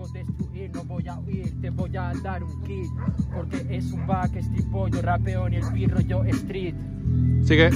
hago no voy a huir, te voy a dar un kit. Porque es un backstreet boy, yo rapeo en el pirro, yo street. Sigue.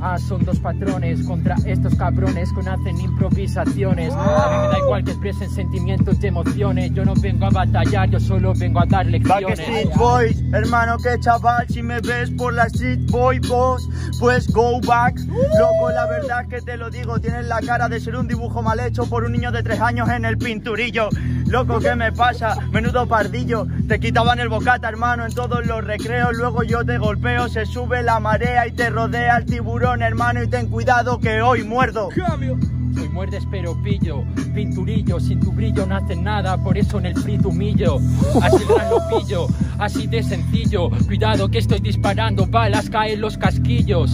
Ah, son dos patrones contra estos cabrones que hacen improvisaciones. A mí me da igual que expresen sentimientos y emociones. Yo no vengo a batallar, yo solo vengo a dar lecciones. Backstreet Boys, hermano, que chaval, si me ves por la street boy boss, pues go back. Loco, la verdad que te lo digo, tienes la cara de ser un dibujo mal hecho por un niño de tres años en el pinturillo. Loco, ¿qué me pasa? Menudo pardillo, te quitaban el bocata, hermano, en todos los recreos. Luego yo te golpeo, se sube la marea y te rodea el tiburón, hermano, y ten cuidado que hoy muerdo. Soy muerdes pero pillo, pinturillo, sin tu brillo no hacen nada, por eso en el frito humillo. Así lo pillo, así de sencillo. Cuidado que estoy disparando balas, caen los casquillos.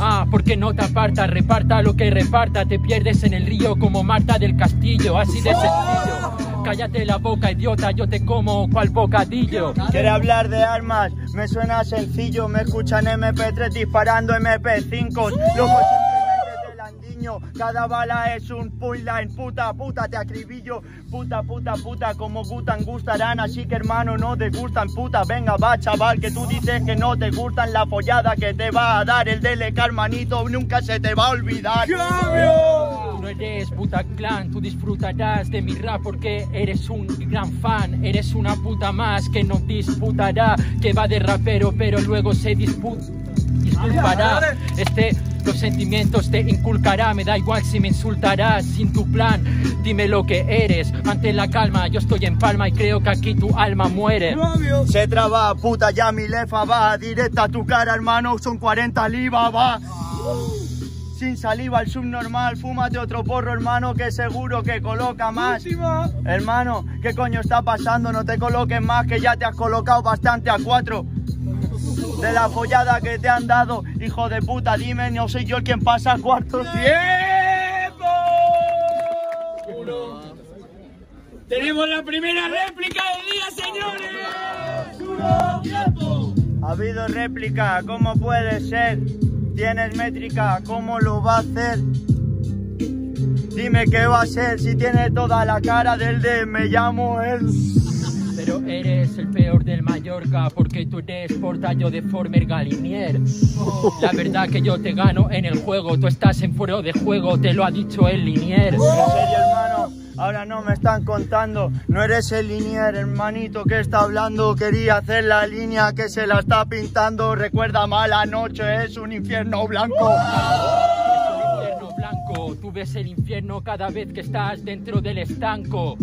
Ah, porque no te aparta, reparta lo que reparta, te pierdes en el río como Marta del Castillo, así de sencillo. Cállate la boca, idiota, yo te como cual bocadillo. Quiere hablar de armas, me suena sencillo, me escuchan MP3 disparando MP5. Loco, simplemente te la endiño, cada bala es un punline, puta, puta, te acribillo, puta, puta, puta, como gustan, gustarán, así que hermano, no te gustan, puta, venga, va, chaval, que tú dices que no te gustan la follada que te va a dar el DLK, hermanito, nunca se te va a olvidar. No eres puta clan, tú disfrutarás de mi rap porque eres un gran fan. Eres una puta más que no disputará, que va de rapero pero luego se dispu- disculpará. Este, los sentimientos te inculcará, me da igual si me insultarás sin tu plan. Dime lo que eres, mantén la calma, yo estoy en palma y creo que aquí tu alma muere. Se traba, puta, ya mi lefa va, directa a tu cara, hermano, son 40 liba, va. Sin saliva el subnormal, fúmate otro porro, hermano, que seguro que coloca más. Hermano, ¿qué coño está pasando? No te coloques más, que ya te has colocado bastante a cuatro. De la follada que te han dado, hijo de puta, dime, no soy yo el quien pasa a cuartos. Tenemos la primera réplica del día, señores. Ha habido réplica, ¿cómo puede ser? Tienes métrica, ¿cómo lo va a hacer? Dime qué va a ser si tiene toda la cara del de me llamo él. Pero eres el peor del Mallorca porque tú eres portallo de Former Galinier. La verdad que yo te gano en el juego, tú estás en fuero de juego, te lo ha dicho el Linier. Ahora no me están contando. No eres el linier, hermanito, que está hablando. Quería hacer la línea que se la está pintando. Recuerda mala noche, es un infierno blanco. Es un infierno blanco, tú ves el infierno cada vez que estás dentro del estanco.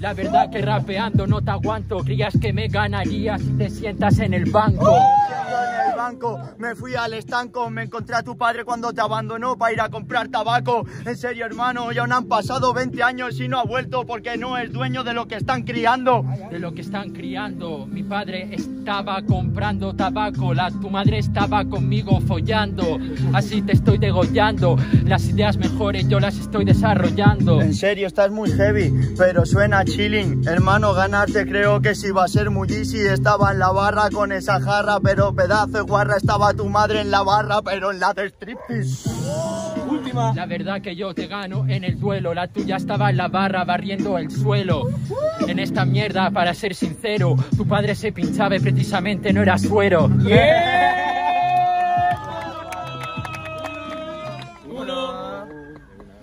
La verdad que rapeando no te aguanto, creías que me ganarías si te sientas en el banco. Banco, me fui al estanco, me encontré a tu padre cuando te abandonó para ir a comprar tabaco. En serio, hermano, ya no han pasado 20 años y no ha vuelto porque no es dueño de lo que están criando. de lo que están criando. Mi padre estaba comprando tabaco, la, tu madre estaba conmigo follando. Así te estoy degollando. Las ideas mejores yo las estoy desarrollando. En serio, estás muy heavy, pero suena chilling. Hermano, ganarte creo que sí va a ser muy easy. Estaba en la barra con esa jarra, pero pedazo de guarra. Estaba tu madre en la barra, pero en la de striptease. La verdad que yo te gano en el duelo. La tuya estaba en la barra barriendo el suelo. En esta mierda, para ser sincero, tu padre se pinchaba y precisamente no era suero. Uno.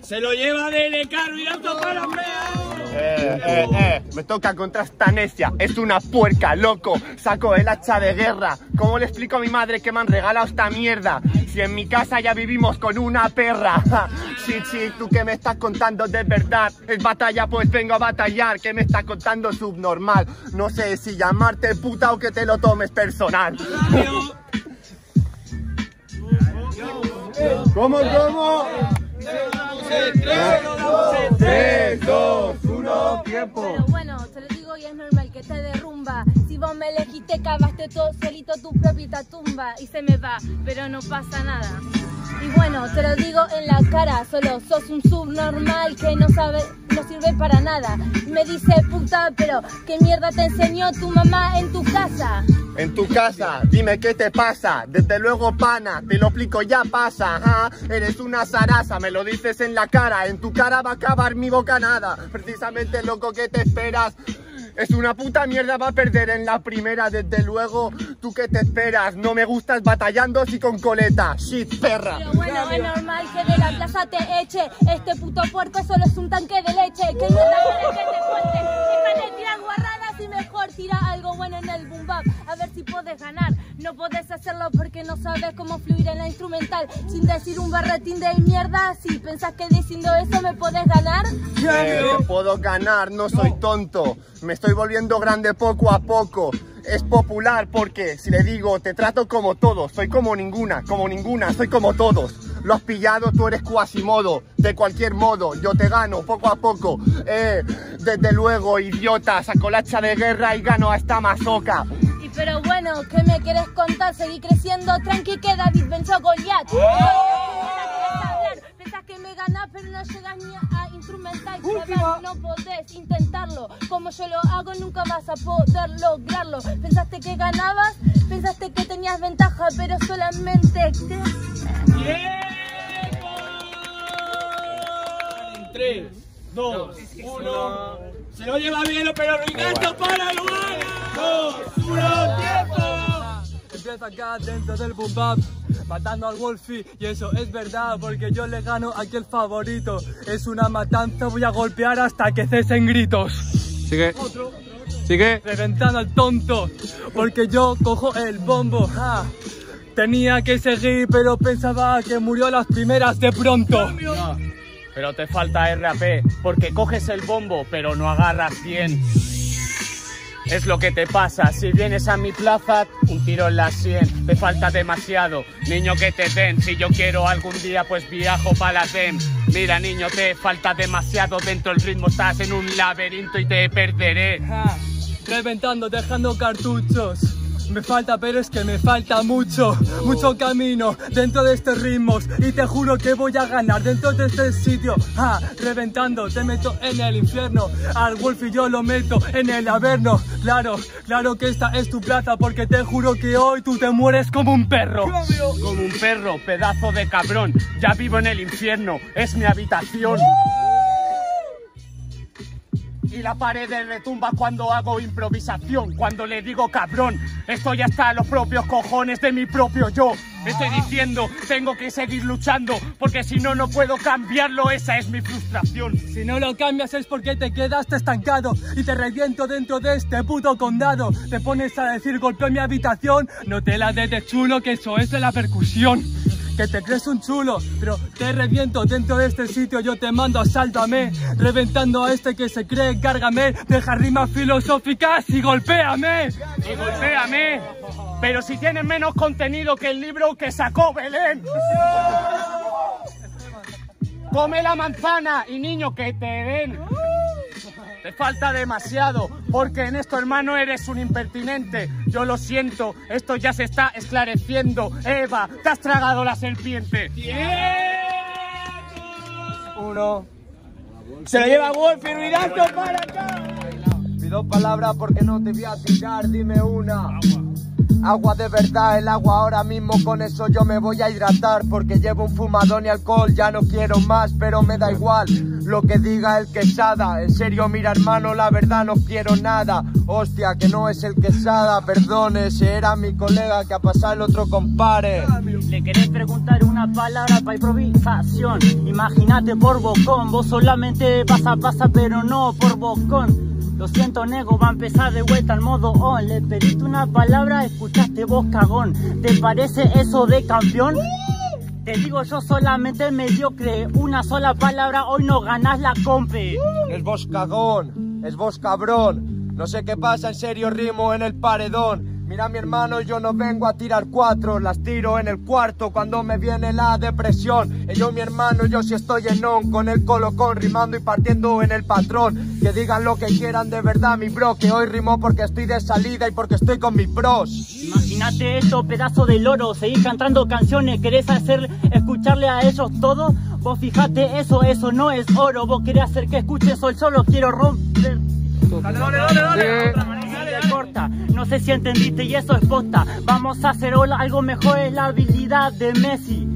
Se lo lleva de Caro y alto para. Eh, eh, eh, me toca contra esta necia, es una puerca, loco. Saco el hacha de guerra. ¿Cómo le explico a mi madre que me han regalado esta mierda? Si en mi casa ya vivimos con una perra. Sí, sí, tú que me estás contando de verdad. Es batalla, pues vengo a batallar. ¿Qué me estás contando subnormal? No sé si llamarte puta o que te lo tomes personal. ¿Cómo, cómo? 3, 2, 1, tiempo. Pero bueno, y es normal que te derrumba. Si vos me elegiste, cavaste todo solito tu propia tumba y se me va, pero no pasa nada. Y bueno, te lo digo en la cara, solo sos un subnormal que no sabe, no sirve para nada. Me dice puta, pero ¿qué mierda te enseñó tu mamá en tu casa? En tu casa, dime qué te pasa. Desde luego, pana, te lo explico, ya pasa. ajá. Eres una zaraza, me lo dices en la cara. En tu cara va a acabar mi bocanada. Precisamente, loco, ¿qué te esperas? Es una puta mierda, va a perder en la primera, desde luego. ¿Tú qué te esperas? No me gustas batallando si con coleta. Shit, perra. Pero bueno, es normal que de la plaza te eche. Este puto puerco solo es un tanque de leche. Que quieres que te cuente? Deja de tirar guarradas y mejor tira algo bueno en el boom bap. A ver si puedes ganar. No puedes hacerlo porque no sabes cómo fluir en la instrumental. Sin decir un barretín de mierda. Si pensás que diciendo eso me puedes ganar. Eh, puedo ganar, no soy tonto. Me estoy volviendo grande poco a poco. Es popular porque si le digo te trato como todos, soy como ninguna, como ninguna, soy como todos. Lo has pillado, tú eres Quasimodo. De cualquier modo, yo te gano poco a poco. Eh, desde luego, idiota, saco la hacha de guerra y gano a esta mazoca. Y pero bueno, ¿qué me quieres contar? Seguí creciendo, tranqui que David venció a Goliat. Pensás que me ganás, pero no llegas ni a instrumental. Chaval, no podés intentarlo. Como yo lo hago, nunca vas a poder lograrlo. Pensaste que ganabas, pensaste que tenías ventaja, pero solamente te... 3, 2, 1. Se lo lleva bien, pero Ricardo para lugar. 2, 1, tiempo. Empieza acá dentro del boom bap, matando al Wolfie y eso es verdad porque yo le gano aquí el favorito. Es una matanza, voy a golpear hasta que cesen gritos. Sigue. Sigue. Reventando al tonto porque yo cojo el bombo. ja. Tenía que seguir pero pensaba que murió a las primeras de pronto. Pero te falta RAP, porque coges el bombo, pero no agarras bien. Es lo que te pasa, si vienes a mi plaza, un tiro en la sien, te falta demasiado, niño que te den, si yo quiero algún día pues viajo para la DEM. Mira niño, te falta demasiado, dentro del ritmo estás en un laberinto y te perderé. Reventando, dejando cartuchos. Me falta, pero es que me falta mucho, mucho camino dentro de estos ritmos y te juro que voy a ganar dentro de este sitio. Ah, reventando, te meto en el infierno. Al Wolf y yo lo meto en el averno. Claro, claro que esta es tu plaza porque te juro que hoy tú te mueres como un perro. Como un perro, pedazo de cabrón, ya vivo en el infierno, es mi habitación. Y la pared retumba cuando hago improvisación, cuando le digo cabrón, estoy hasta los propios cojones de mi propio yo. Estoy diciendo, tengo que seguir luchando, porque si no, no puedo cambiarlo, esa es mi frustración. Si no lo cambias es porque te quedaste estancado y te reviento dentro de este puto condado. Te pones a decir golpeo mi habitación, no te la des de chulo que eso es de la percusión. Que te crees un chulo, pero te reviento dentro de este sitio, yo te mando a sálvame, reventando a este que se cree, cárgame, deja rimas filosóficas y golpéame. Y golpéame, pero si tienes menos contenido que el libro que sacó Belén. Come la manzana y niño que te den. Te falta demasiado, porque en esto, hermano, eres un impertinente. Yo lo siento, esto ya se está esclareciendo. Eva, te has tragado la serpiente. Uno. Se lo lleva Wolf y Ricardo para acá. Pido palabras porque no te voy a tirar, dime una. Agua de verdad, el agua ahora mismo con eso yo me voy a hidratar porque llevo un fumadón y alcohol, ya no quiero más, pero me da igual lo que diga el quesada. En serio, mira hermano, la verdad no quiero nada. Hostia, que no es el quesada, perdone, ese era mi colega que ha pasado el otro compare. Le querés preguntar una palabra para improvisación. Imagínate por bocón, vos solamente vas a pasar, pero no por bocón. Lo siento, nego, va a empezar de vuelta al modo on. Le pediste una palabra, escuchaste vos cagón. ¿Te parece eso de campeón? Te digo yo solamente mediocre, una sola palabra, hoy no ganas la compe. Es vos cagón, es vos cabrón. No sé qué pasa, en serio rimo en el paredón. Mira mi hermano, yo no vengo a tirar cuatro, las tiro en el cuarto cuando me viene la depresión. Y yo mi hermano, yo sí estoy en on, con el colocón, rimando y partiendo en el patrón. Que digan lo que quieran de verdad, mi bro, que hoy rimo porque estoy de salida y porque estoy con mis bros. Imagínate esto, pedazo de loro, seguir cantando canciones, querés hacer escucharle a ellos todo. Vos fijate eso, eso no es oro, vos querés hacer que escuchen sol, solo quiero romper. Dale, dale, dale, dale. No sé si entendiste y eso es posta. Vamos a hacer algo mejor es la habilidad de Messi.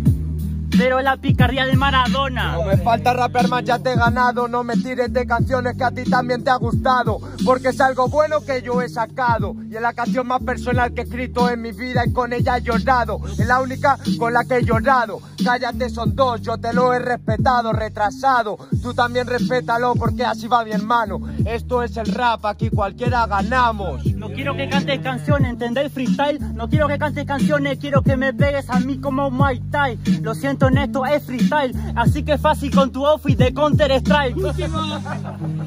Pero la picardía de Maradona. No me falta rapear más, ya te he ganado. No me tires de canciones que a ti también te ha gustado. Porque es algo bueno que yo he sacado. Y es la canción más personal que he escrito en mi vida y con ella he llorado. Es la única con la que he llorado. Cállate, son dos, yo te lo he respetado, retrasado. Tú también respétalo porque así va mi hermano. Esto es el rap, aquí cualquiera ganamos. No quiero que cantes canciones, ¿entendés freestyle? No quiero que cantes canciones, quiero que me pegues a mí como Muay Thai. Lo siento, esto es freestyle, así que fácil con tu outfit de Counter Strike.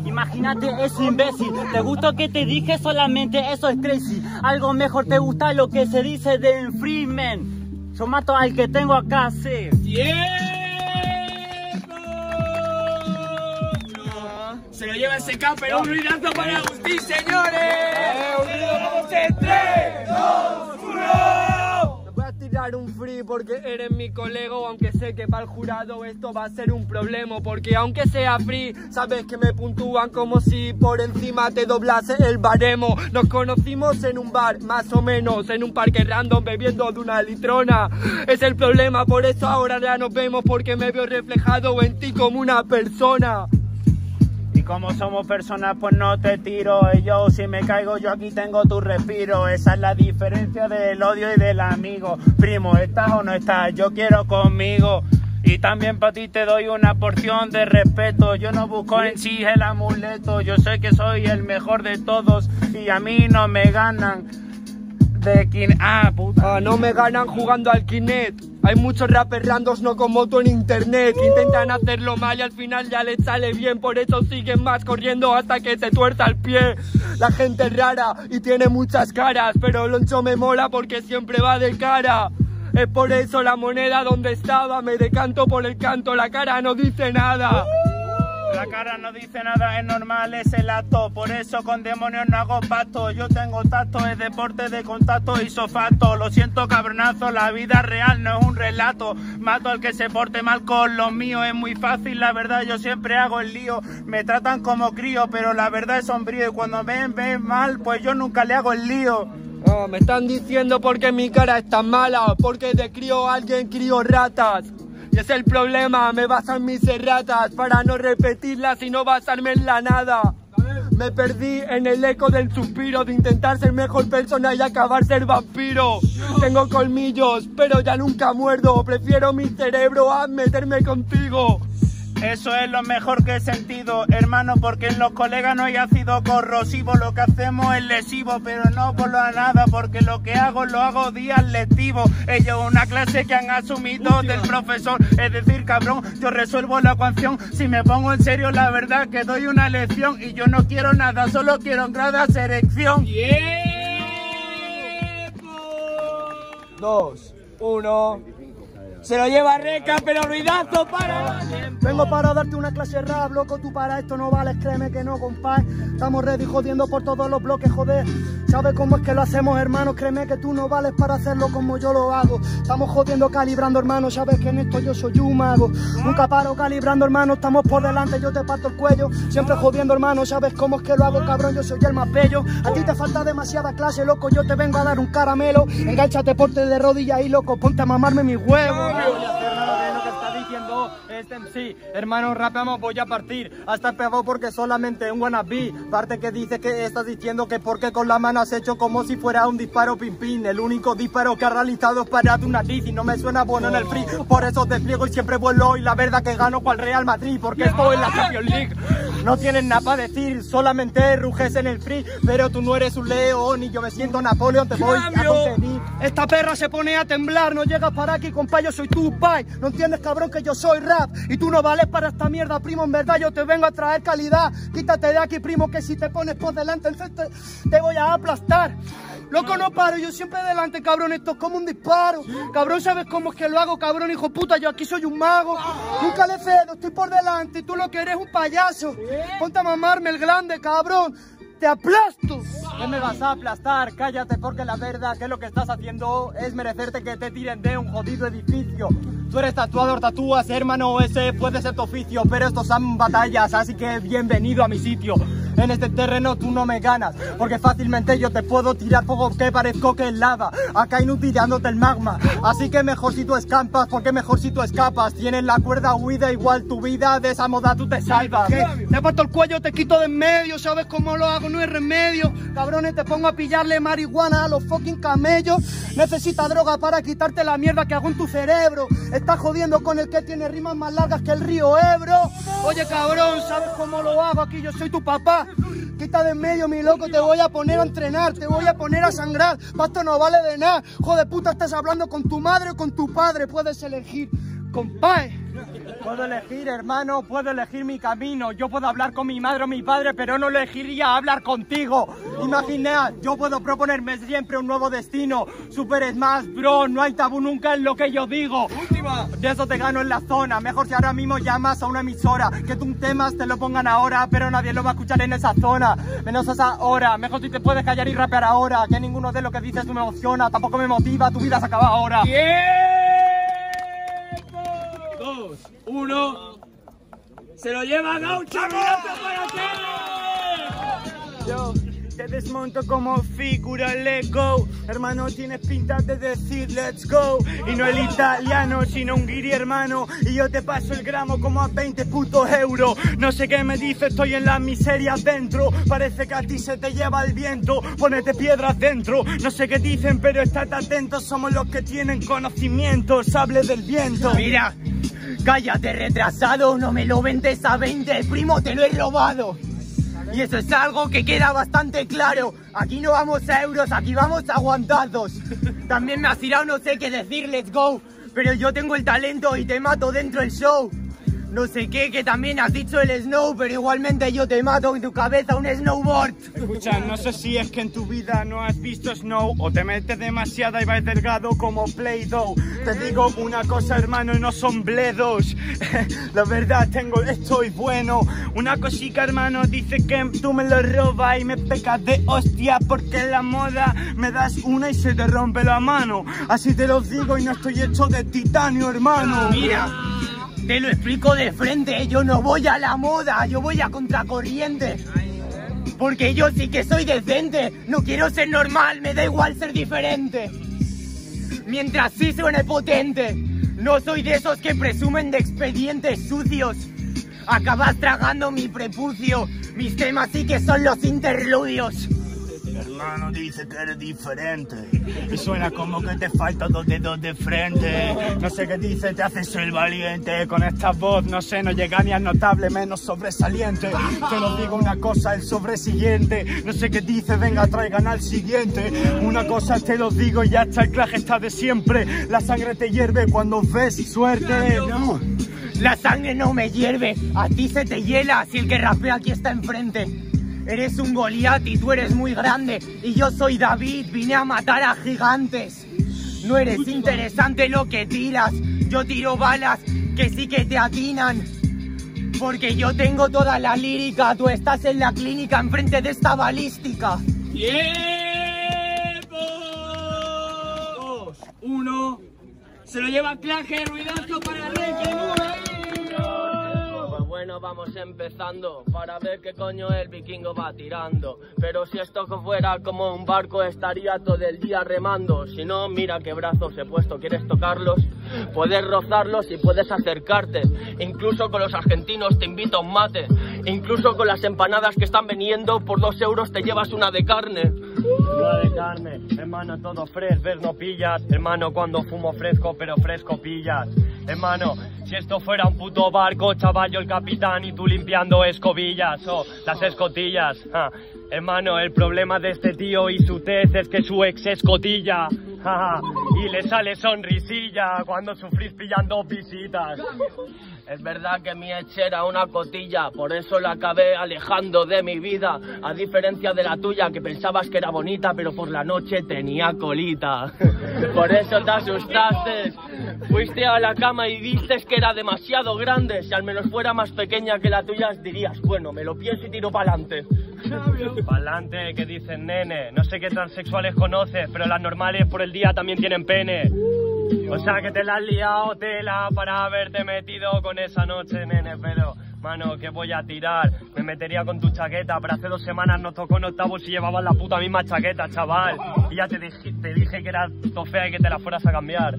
Imagínate ese imbécil, te gustó que te dije solamente eso es crazy. Algo mejor te gusta lo que se dice de Freeman. Yo mato al que tengo acá, sí. Se lo lleva ese pero un ruidazo para Agustín, señores. ¡Vamos en 3, 2, 1! Tirar un free porque eres mi colega, aunque sé que para el jurado esto va a ser un problema, porque aunque sea free, sabes que me puntúan como si por encima te doblase el baremo. Nos conocimos en un bar, más o menos, en un parque random bebiendo de una litrona. Es el problema, por eso ahora ya nos vemos, porque me veo reflejado en ti como una persona. Como somos personas, pues no te tiro. Y yo, si me caigo, yo aquí tengo tu respiro. Esa es la diferencia del odio y del amigo. Primo, ¿estás o no estás? Yo quiero conmigo. Y también para ti te doy una porción de respeto. Yo no busco en sí el amuleto. Yo sé que soy el mejor de todos y a mí no me ganan. De kin ah, puta. Ah, no me ganan jugando al Kinect. Hay muchos rappers randos no como tú en internet que intentan hacerlo mal y al final ya les sale bien. Por eso siguen más corriendo hasta que se tuerza el pie. La gente es rara y tiene muchas caras, pero Loncho me mola porque siempre va de cara. Es por eso la moneda donde estaba, me decanto por el canto, la cara no dice nada. La cara no dice nada, es normal, es el acto. Por eso con demonios no hago pacto. Yo tengo tacto, es deporte de contacto y sofato. Lo siento, cabronazo, la vida real no es un relato. Mato al que se porte mal con los míos. Es muy fácil, la verdad, yo siempre hago el lío. Me tratan como crío, pero la verdad es sombrío. Y cuando me ven mal, pues yo nunca le hago el lío. Oh, me están diciendo porque mi cara es tan mala, porque de crío alguien crió ratas. Y es el problema, me basan mis erratas para no repetirlas y no basarme en la nada. Me perdí en el eco del suspiro de intentar ser mejor persona y acabar ser vampiro. Tengo colmillos, pero ya nunca muerdo. Prefiero mi cerebro a meterme contigo. Eso es lo mejor que he sentido, hermano, porque en los colegas no hay ácido corrosivo. Lo que hacemos es lesivo, pero no por lo nada, porque lo que hago lo hago días lectivos. Ellos una clase que han asumido del profesor. Es decir, cabrón, yo resuelvo la ecuación. Si me pongo en serio, la verdad que doy una lección y yo no quiero nada, solo quiero grada selección. Dos, uno. Se lo lleva Reca, pero ruidazo para. Vengo para darte una clase de rap, loco, tú para esto no vales, créeme que no, compadre. Estamos ready jodiendo por todos los bloques, joder. ¿Sabes cómo es que lo hacemos, hermano? Créeme que tú no vales para hacerlo como yo lo hago. Estamos jodiendo, calibrando, hermano, sabes que en esto yo soy un mago. Nunca paro calibrando, hermano, estamos por delante, yo te parto el cuello. Siempre jodiendo, hermano, ¿sabes cómo es que lo hago, cabrón? Yo soy el más bello. A ti te falta demasiada clase, loco, yo te vengo a dar un caramelo. Engánchate, porte de rodilla y loco, ponte a mamarme mis huevos. Este MC. Hermano, rapeamos, voy a partir. Hasta pegado porque solamente un wannabe. Parte que dice que estás diciendo que porque con la mano has hecho como si fuera un disparo pin pin. El único disparo que ha realizado es para de una y no me suena bueno en el free. Por eso te pliego y siempre vuelo. Y la verdad que gano cual Real Madrid porque estoy en la Champions League. No tienen nada para decir, solamente ruges en el free. Pero tú no eres un león y yo me siento Napoleón, te voy a contener. Esta perra se pone a temblar, no llegas para aquí, compa, yo soy tu pai. No entiendes, cabrón, que yo soy rap y tú no vales para esta mierda, primo. En verdad, yo te vengo a traer calidad. Quítate de aquí, primo, que si te pones por delante, entonces te, te voy a aplastar. Loco, no paro, yo siempre delante, cabrón, esto es como un disparo. Cabrón, ¿sabes cómo es que lo hago, cabrón, hijo puta? Yo aquí soy un mago. Nunca le cedo, estoy por delante y tú lo que eres un payaso. Ponte a mamarme el grande, cabrón. Te aplasto. ¿Qué me vas a aplastar? Cállate, porque la verdad que lo que estás haciendo es merecerte que te tiren de un jodido edificio. Tú eres tatuador, tatúas, hermano, ese puede ser tu oficio, pero estos son batallas, así que bienvenido a mi sitio. En este terreno tú no me ganas, porque fácilmente yo te puedo tirar fuego que parezco que es lava. Acá inutilándote el magma. Así que mejor si tú escampas, porque mejor si tú escapas. Tienes la cuerda huida, igual tu vida, de esa moda tú te salvas. ¿Qué? Te puesto el cuello, te quito de en medio, ¿sabes cómo lo hago? No hay remedio. Cabrones, te pongo a pillarle marihuana a los fucking camellos. Necesita droga para quitarte la mierda que hago en tu cerebro. Estás jodiendo con el que tiene rimas más largas que el río Ebro. Oye, cabrón, ¿sabes cómo lo hago? Aquí yo soy tu papá. Quita de en medio, mi loco, te voy a poner a entrenar, te voy a poner a sangrar. Esto no vale de nada. Joder, puta, estás hablando con tu madre o con tu padre. Puedes elegir. Compadre. Puedo elegir, hermano, puedo elegir mi camino. Yo puedo hablar con mi madre o mi padre, pero no elegiría hablar contigo. Imagina, yo puedo proponerme siempre un nuevo destino. Super Smash, bro, no hay tabú nunca en lo que yo digo. Última. De eso te gano en la zona. Mejor si ahora mismo llamas a una emisora. Que tus temas te lo pongan ahora, pero nadie lo va a escuchar en esa zona. Menos a esa hora. Mejor si te puedes callar y rapear ahora. Que ninguno de lo que dices tú me emociona. Tampoco me motiva. Tu vida se acaba ahora. Dos, uno. Se lo lleva Gaucho. ¡Abrazo para ti! Yo te desmonto como figura, let go. Hermano, tienes pinta de decir let's go. Y no el italiano, sino un guiri, hermano. Y yo te paso el gramo como a 20 putos euros. No sé qué me dices, estoy en la miseria dentro. Parece que a ti se te lleva el viento. Ponete piedras dentro. No sé qué dicen, pero estate atento. Somos los que tienen conocimiento. Sable del viento. Mira, cállate retrasado, no me lo vendes a 20, primo, te lo he robado. Y eso es algo que queda bastante claro. Aquí no vamos a euros, aquí vamos a aguantados. También me has tirado no sé qué decir, let's go. Pero yo tengo el talento y te mato dentro del show. No sé qué, que también has dicho el snow, pero igualmente yo te mato en tu cabeza un snowboard. Escucha, no sé si es que en tu vida no has visto snow o te metes demasiada y vas delgado como Play-Doh. Te digo una cosa, hermano, y no son bledos. La verdad, tengo, estoy bueno. Una cosica, hermano, dice que tú me lo robas y me pecas de hostia porque la moda me das una y se te rompe la mano. Así te lo digo y no estoy hecho de titanio, hermano. Mira, te lo explico de frente, yo no voy a la moda, yo voy a contracorriente. Porque yo sí que soy decente, no quiero ser normal, me da igual ser diferente. Mientras sí suene potente, no soy de esos que presumen de expedientes sucios. Acabas tragando mi prepucio, mis temas sí que son los interludios. Hermano dice que eres diferente y suena como que te faltan dos dedos de frente. No sé qué dice, te haces el valiente. Con esta voz no sé, no llega ni al notable menos sobresaliente. Te lo digo una cosa, el sobresiguiente. No sé qué dice, venga, traigan al siguiente. Una cosa te lo digo y hasta el traje está de siempre. La sangre te hierve cuando ves suerte. No. La sangre no me hierve, a ti se te hiela si el que rapea aquí está enfrente. Eres un Goliat y tú eres muy grande. Y yo soy David, vine a matar a gigantes. No eres interesante lo que tiras. Yo tiro balas que sí que te atinan. Porque yo tengo toda la lírica. Tú estás en la clínica enfrente de esta balística. ¡Tiempo! Dos, uno. Se lo lleva Claje, ruidazo para Ricky Pues bueno, vamos empezando para ver qué coño el vikingo va tirando. Pero si esto fuera como un barco estaría todo el día remando. Si no, mira qué brazos he puesto, ¿quieres tocarlos? Puedes rozarlos y puedes acercarte. Incluso con los argentinos te invito a un mate. Incluso con las empanadas que están veniendo por dos euros te llevas una de carne. Una de carne, hermano, todo fresco, ves, no pillas. Hermano, cuando fumo fresco, pero fresco pillas. Hermano, si esto fuera un puto barco, chaval, yo el capitán y tú limpiando escobillas o las escotillas. Ah, Hermano, el problema de este tío y su tez es que su ex es cotilla. Y le sale sonrisilla cuando sufrís pillando visitas. Es verdad que mi ex era una cotilla, por eso la acabé alejando de mi vida. A diferencia de la tuya, que pensabas que era bonita, pero por la noche tenía colita. Por eso te asustaste. Fuiste a la cama y viste que era demasiado grande. Si al menos fuera más pequeña que la tuya, dirías, bueno, me lo pienso y tiro pa'lante. Pa'lante, que dicen nene. No sé qué transexuales conoces, pero las normales por el día también tienen pene. O sea que te la has liado tela para haberte metido con esa noche, nene, pero Mano, ¿qué voy a tirar? Me metería con tu chaqueta, pero hace dos semanas nos tocó en octavos y llevabas la puta misma chaqueta, chaval. Y ya te dije, te dije que era to fea y que te la fueras a cambiar.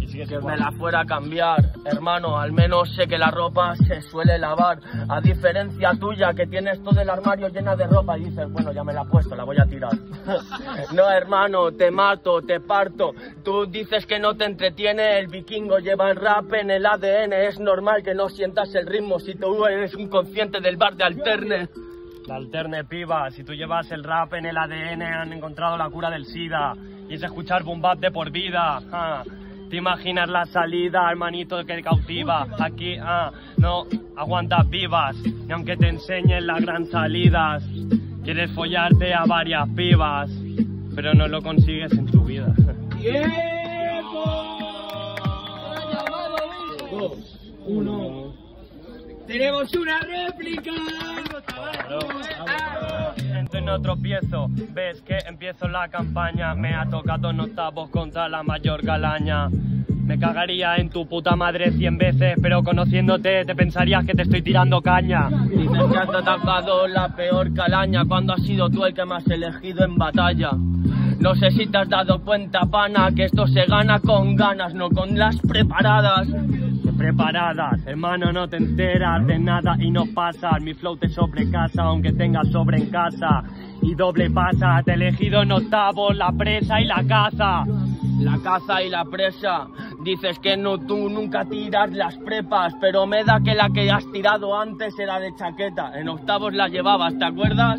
Y sigues que igual. me la fuera a cambiar. Hermano, al menos sé que la ropa se suele lavar. A diferencia tuya, que tienes todo el armario llena de ropa y dices, bueno, ya me la he puesto, la voy a tirar. no, hermano, te mato, te parto. Tú dices que no te entretiene, el vikingo lleva el rap en el ADN. Es normal que no sientas el ritmo si tú eres un consciente del bar de alterne. La alterne piba, si tú llevas el rap en el ADN han encontrado la cura del SIDA y es escuchar boom bap de por vida. ah. Te imaginas la salida, hermanito que cautiva. Aquí, ah, no aguantas vivas, ni aunque te enseñen las gran salidas. Quieres follarte a varias pibas, pero no lo consigues en tu vida. Dos, uno. Tenemos una réplica. Entro y no tropiezo, ves que empiezo la campaña, me ha tocado en octavos contra la mayor galaña. Me cagaría en tu puta madre cien veces, pero conociéndote te pensarías que te estoy tirando caña. Dices que has atacado la peor calaña cuando has sido tú el que me has elegido en batalla. No sé si te has dado cuenta, pana, que esto se gana con ganas, no con las preparadas. Preparadas, hermano, no te enteras de nada y no pasas. Mi flow te sobrecasa, aunque tengas sobre en casa. Y doble pasa, te he elegido en octavos la presa y la caza. La caza y la presa. Dices que no, tú nunca tiras las prepas, pero me da que la que has tirado antes era de chaqueta. En octavos la llevabas, ¿te acuerdas?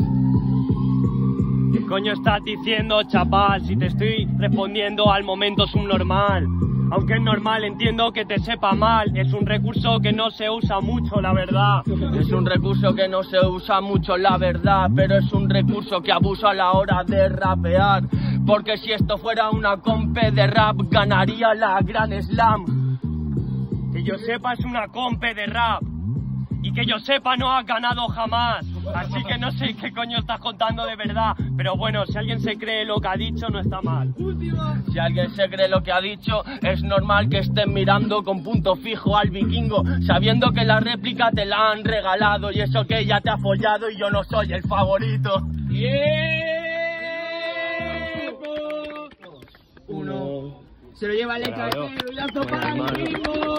¿Qué coño estás diciendo, chaval? Si te estoy respondiendo al momento subnormal. Aunque es normal, entiendo que te sepa mal. Es un recurso que no se usa mucho, la verdad. Es un recurso que no se usa mucho, la verdad, pero es un recurso que abusa a la hora de rapear. Porque si esto fuera una compe de rap, ganaría la Gran Slam. Que yo sepa es una compe de rap. Y que yo sepa no has ganado jamás. Así que no sé qué coño estás contando de verdad. Pero bueno, si alguien se cree lo que ha dicho, no está mal. Si alguien se cree lo que ha dicho, es normal que estén mirando con punto fijo al vikingo, sabiendo que la réplica te la han regalado y eso que ella te ha follado y yo no soy el favorito. Uno. Se lo lleva el lanzo para el vikingo.